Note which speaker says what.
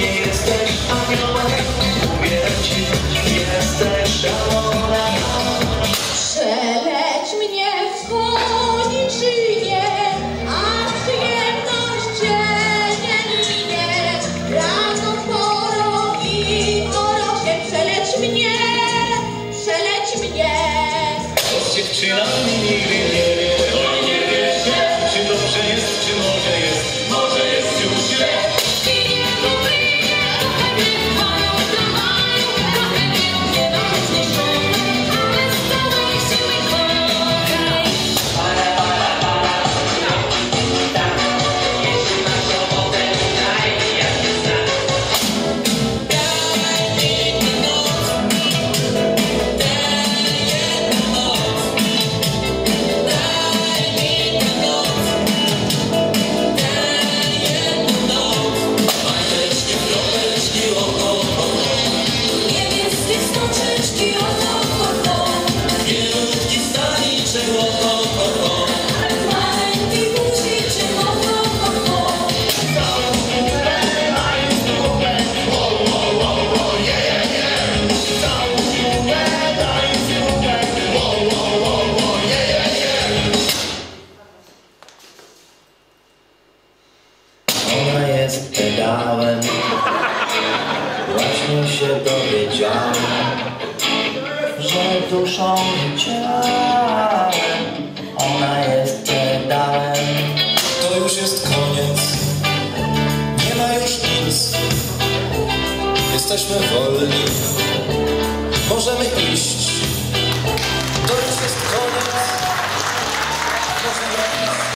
Speaker 1: Nie jesteś aniołem, mówię ci Jesteś szalona
Speaker 2: Przeleć mnie dzwoni czy nie A przyjemność cię nie minie Rano porą i orokiem Przeleć mnie, przeleć mnie.
Speaker 1: Z dziewczynami nigdy Właśnie się dowiedziałem Że duszą i ciałem Ona jest pedałem
Speaker 3: To już jest koniec. Nie ma już nic. Jesteśmy wolni. Możemy iść